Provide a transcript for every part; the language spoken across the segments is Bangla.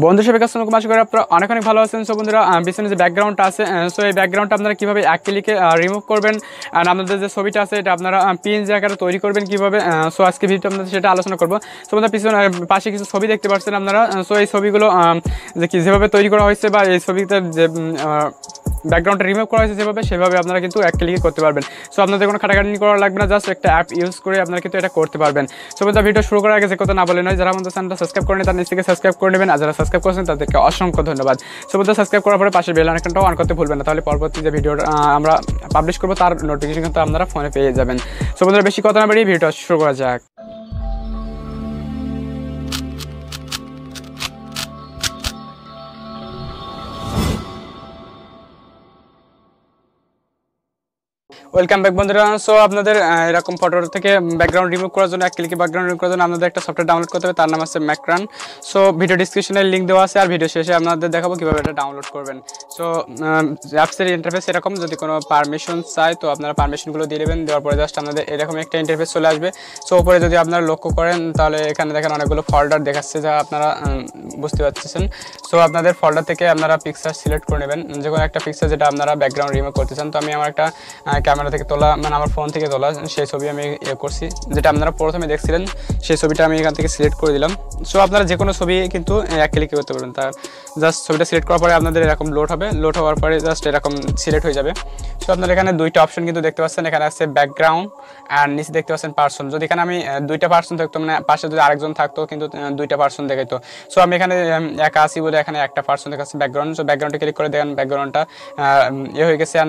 বন্ধু সবাই কাছে আশা করে আপনারা অনেক অনেক ভালো আছেন। সো বন্ধুরা পিছনে যে ব্যাকগ্রাউন্ডটা আছে সো এই ব্যাকগ্রাউন্ডটা আপনারা কীভাবে এক ক্লিকে রিমুভ করবেন আর আপনাদের যে ছবিটা আছে, এটা আপনারা পিএনজি আকারে তৈরি করবেন কীভাবে সো আজকে ভিডিও আপনাদের সেটা আলোচনা করব। সো বন্ধুরা, পিছনে পাশে কিছু ছবি দেখতে পাচ্ছেন আপনারা সো এই ছবিগুলো যে কী যেভাবে তৈরি করা হয়েছে বা এই ছবিতে যে ব্যাকগ্রাউন্ডটা রিমুভ করা হয়েছে যেভাবে, সেভাবে আপনারা কিন্তু এক ক্লিকে করতে পারবেন। সো আপনাদের কোনো খাটাখাটি করা লাগবে না জাস্ট একটা অ্যাপ ইউজ করে আপনারা কিন্তু এটা করতে পারবেন। সো বন্ধুরা ভিডিও শুরু করার আগে যে কথা না বলে নয়, যারা আমাদের চ্যানেলটা সাবস্ক্রাইব করেন তার নিচ থেকে সাবস্ক্রাইব করে নেবেন। আর যারা সাবস্ক্রাইব করেছেন, তাদেরকে অসংখ্য ধন্যবাদ। সো বন্ধুরা সাবস্ক্রাইব করার পরে পাশে বেল আইকনটাও অন করতে ভুলবেন না। তাহলে পরবর্তী যে ভিডিও আমরা পাবলিশ করব, তার নোটিফিকেশন কিন্তু আপনারা ফোনে পেয়ে যাবেন। সো বন্ধুরা, বেশি কথা না বাড়িয়ে ভিডিওটা শুরু করা যাক। ওয়েলকাম ব্যাক বন্ধুরা। সো আপনাদের এরকম ফটো থেকে ব্যাকগ্রাউন্ড রিমুভ করার জন্য, এক ক্লিকে ব্যাকগ্রাউন্ড রিমুভ করার জন্য আপনাদের একটা সফটওয়্যার ডাউনলোড করতে হবে। তার নাম আছে ম্যাকরান সো ভিডিও ডিসক্রিপশনে লিঙ্ক দেওয়া আছে আর ভিডিও শেষে আপনাদের দেখাবো কীভাবে এটা ডাউনলোড করবেন। সো অ্যাপসের ইন্টারফেস এরকম, যদি কোনো পারমিশন চাই তো আপনারা পারমিশনগুলো দিয়ে দেবেন। দেওয়ার পরে জাস্ট আপনাদের এরকম একটা ইন্টারফেস চলে আসবে। সো উপরে যদি আপনারা লক্ষ্য করেন, তাহলে এখানে দেখেন অনেকগুলো ফোল্ডার দেখাচ্ছে যা আপনারা বুঝতে পারতেছেন। সো আপনাদের ফোল্ডার থেকে আপনারা পিকচার সিলেক্ট করে নেবেন। যে কোনো একটা পিকচার যেটা আপনারা ব্যাকগ্রাউন্ড রিমুভ করতে চান। তো আমি আমার একটা ক্যামেরা থেকে তোলা মানে আমার ফোন থেকে তোলা, সেই ছবি আমি ইয়ে করছি। যেটা আপনারা প্রথমে দেখছিলেন, সেই ছবিটা আমি এখান থেকে সিলেক্ট করে দিলাম। সো আপনারা যে কোনো ছবি কিন্তু এক ক্লিকে করতে পারবেন। তার জাস্ট ছবিটা সিলেক্ট করার পরে আপনাদের এরকম লোড হবে। লোড হওয়ার পরে জাস্ট এরকম সিলেক্ট হয়ে যাবে। সো আপনারা এখানে দুইটা অপশন কিন্তু দেখতে পাচ্ছেন। এখানে আছে ব্যাকগ্রাউন্ড আর নিচে দেখতে পাচ্ছেন পার্সন যদি এখানে আমি দুইটা পার্সন থাকতো মানে পাশে যদি আরেকজন থাকতো, কিন্তু দুইটা পার্সন দেখাইতো। সো আমি এখানে একা আছি বলে এখানে একটা পার্সন দেখাচ্ছে ব্যাকগ্রাউন্ড সো ব্যাকগ্রাউন্ডে ক্লিক করে দেখেন ব্যাকগ্রাউন্ডটা ইয়ে হয়ে গেছে। আর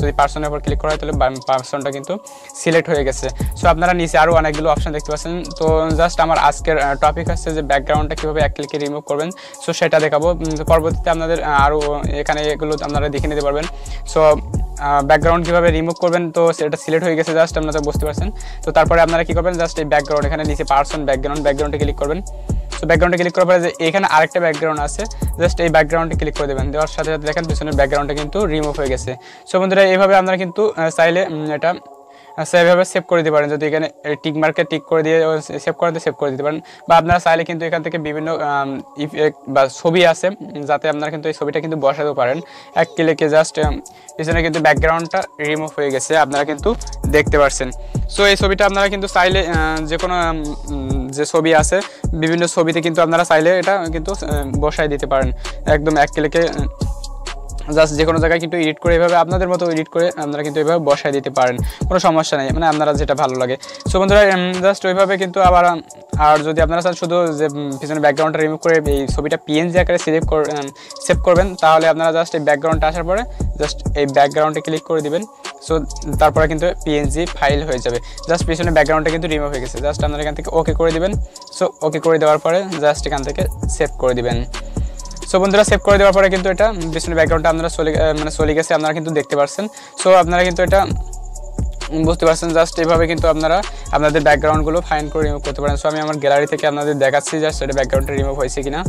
যদি পার্সনের উপর ক্লিক করা হয় পার্সনটা কিন্তু সিলেক্ট হয়ে গেছে। সো আপনারা নিচে আরও অনেকগুলো অপশন দেখতে পাচ্ছেন। তো জাস্ট আমার আজকের টপিক হচ্ছে যে ব্যাকগ্রাউন্ডটা কীভাবে এক ক্লিকে রিমুভ করবেন। সো সেটা দেখাবো। পরবর্তীতে আপনাদের আরও এখানে এগুলো আপনারা দেখে নিতে পারবেন। সো ব্যাকগ্রাউন্ড কীভাবে রিমুভ করবেন? তো সেটা সিলেক্ট হয়ে গেছে জাস্ট আপনারা বুঝতে পারছেন। তো তারপরে আপনারা কী করবেন? জাস্ট এই ব্যাকগ্রাউন্ড এখানে নিচে পার্সন ব্যাকগ্রাউন্ড ব্যাকগ্রাউন্ডে ক্লিক করবেন। সো ব্যাকগ্রাউন্ডে ক্লিক করার পরে যে এখানে আরেকটা ব্যাকগ্রাউন্ড আছে জাস্ট এই ব্যাকগ্রাউন্ডে ক্লিক করে দেবেন। দেওয়ার সাথে সাথে দেখেন পিছনের ব্যাকগ্রাউন্ডটা কিন্তু রিমুভ হয়ে গেছে। সো বন্ধুরা, এইভাবে আপনারা কিন্তু চাইলে এটা সেভাবে সেভ করে দিতে পারেন। যদি এখানে টিক মার্কে টিক করে দিয়ে সেভ করাতে সেভ করে দিতে পারেন। বা আপনারা চাইলে কিন্তু এখান থেকে বিভিন্ন ইফেক্ট বা ছবি আছে যাতে আপনারা কিন্তু এই ছবিটা কিন্তু বসাতেও পারেন। এক ক্লিকে জাস্ট পিছনে কিন্তু ব্যাকগ্রাউন্ডটা রিমুভ হয়ে গেছে, আপনারা কিন্তু দেখতে পারছেন। সো এই ছবিটা আপনারা কিন্তু চাইলে যে কোনো যে ছবি আছে, বিভিন্ন ছবিতে কিন্তু আপনারা চাইলে এটা কিন্তু বসাই দিতে পারেন। একদম এক ক্লিকে জাস্ট যে কোনো জায়গায় কিন্তু এডিট করে এভাবে আপনাদের মতো এডিট করে আপনারা কিন্তু এভাবে বসায় দিতে পারেন। কোনো সমস্যা নেই মানে আপনারা যেটা ভালো লাগে। সো বন্ধুরা জাস্ট ওইভাবে কিন্তু আবার আর যদি আপনারা চান শুধু যে পিছনে ব্যাকগ্রাউন্ডটা রিমুভ করে এই ছবিটা পিএনজি আকারে সেভ সেভ করবেন, তাহলে আপনারা জাস্ট এই ব্যাকগ্রাউন্ডটা আসার পরে জাস্ট এই ব্যাকগ্রাউন্ডে ক্লিক করে দিবেন। সো তারপরে কিন্তু পিএনজি ফাইল হয়ে যাবে। জাস্ট পিছনে ব্যাকগ্রাউন্ডটা কিন্তু রিমুভ হয়ে গেছে। জাস্ট আপনারা এখান থেকে ওকে করে দিবেন। সো ওকে করে দেওয়ার পরে জাস্ট এখান থেকে সেভ করে দিবেন। সো বন্ধুরা সেভ করে দেওয়ার পরে কিন্তু এটা পিছনে ব্যাকগ্রাউন্ডটা আপনারা চলে মানে চলে গেছে, আপনারা কিন্তু দেখতে পারছেন। সো আপনারা কিন্তু এটা বুঝতে পারছেন জাস্ট এভাবে কিন্তু আপনারা আপনাদের ব্যাকগ্রাউন্ডগুলো ফাইন করে রিমুভ করতে পারেন। সো আমি আমার গ্যালারি থেকে আপনাদের দেখাচ্ছি জাস্ট এটা ব্যাকগ্রাউন্ডটা রিমুভ হয়েছে কিনা।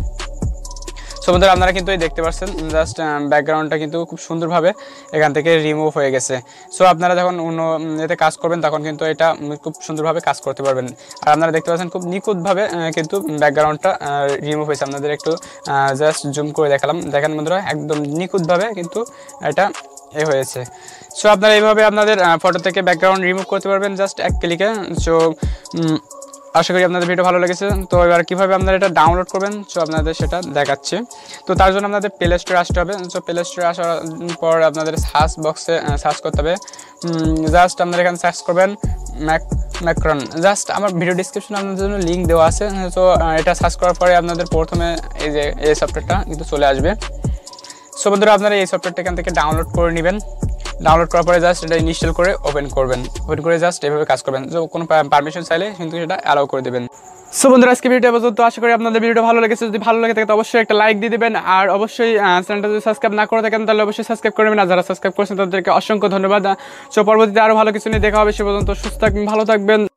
বন্ধুরা আপনারা কিন্তু এই দেখতে পাচ্ছেন জাস্ট ব্যাকগ্রাউন্ডটা কিন্তু খুব সুন্দরভাবে এখান থেকে রিমুভ হয়ে গেছে। সো আপনারা যখন অন্য এতে কাজ করবেন, তখন কিন্তু এটা খুব সুন্দরভাবে কাজ করতে পারবেন। আর আপনারা দেখতে পাচ্ছেন খুব নিখুঁতভাবে কিন্তু ব্যাকগ্রাউন্ডটা রিমুভ হয়েছে। আপনাদের একটু জাস্ট জুম করে দেখালাম। দেখেন বন্ধুরা, একদম নিখুঁতভাবে কিন্তু এটা এ হয়েছে। সো আপনারা এইভাবে আপনাদের ফটো থেকে ব্যাকগ্রাউন্ড রিমুভ করতে পারবেন জাস্ট এক ক্লিকে সো আশা করি আপনাদের ভিডিও ভালো লেগেছে। তো এবার কীভাবে আপনারা এটা ডাউনলোড করবেন, সো আপনাদের সেটা দেখাচ্ছে। তো তার জন্য আপনাদের প্লে স্টোরে আসতে হবে। সো প্লে স্টোরে আসার পর আপনাদের সার্চ বক্সে সার্চ করতে হবে। জাস্ট আপনারা এখানে সার্চ করবেন ম্যাক ম্যাক্রন জাস্ট আমার ভিডিও ডিসক্রিপশনে আপনাদের জন্য লিঙ্ক দেওয়া আছে। তো এটা সার্চ করার পরে আপনাদের প্রথমে এই যে, এই সফটওয়্যারটা কিন্তু চলে আসবে। সো বন্ধুরা, আপনারা এই সফটওয়্যারটা এখান থেকে ডাউনলোড করে নেবেন। ডাউনলোড করার পরে জাস্ট এটা ইনস্টল করে ওপেন করবেন। ওপেন করে জাস্ট এভাবে কাজ করবেন। তো কোনো পারমিশন চাইলে কিন্তু সেটা অ্যালাউ করে দেবেন। সো বন্ধুরা আজকে ভিডিওটা পর্যন্ত। আশা করি আপনাদের ভিডিওটা ভালো লেগেছে। যদি ভালো লাগে থাকে তো অবশ্যই একটা লাইক দিয়ে দেবেন। আর অবশ্যই চ্যানেলটা যদি সাবস্ক্রাইব না করে থাকেন, তাহলে অবশ্যই সাবস্ক্রাইব করবেন আর যারা সাবস্ক্রাইব করেছেন, তাদেরকে অসংখ্য ধন্যবাদ। সো পরবর্তীতে আরও ভালো কিছু নিয়ে দেখা হবে সে পর্যন্ত। সুস্থ থাকবেন, ভালো থাকবেন।